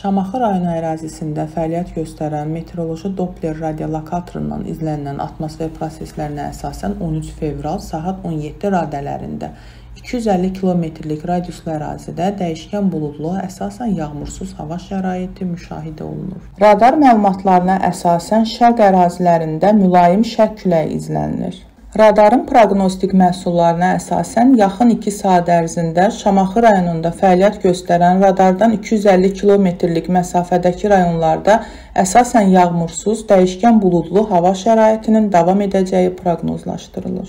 Şamaxı rayonu ərazisində fəaliyyət göstərən meteoroloji Doppler radiolokatorundan izlənilən atmosfer proseslərinə əsasən 13 fevral saat 17 radələrində 250 kilometrlik radiuslu ərazidə dəyişkən buludlu, əsasən yağmursuz hava şəraiti müşahidə olunur. Radar məlumatlarına əsasən şərq ərazilərində mülayim şərq küləyi izlənilir. Radarın proqnostik məhsullarına əsasən yaxın 2 saat ərzində Şamaxı rayonunda fəaliyyət göstərən radardan 250 kilometrlik məsafədəki rayonlarda əsasən yağmursuz, dəyişkən buludlu hava şəraitinin davam edəcəyi proqnozlaşdırılır.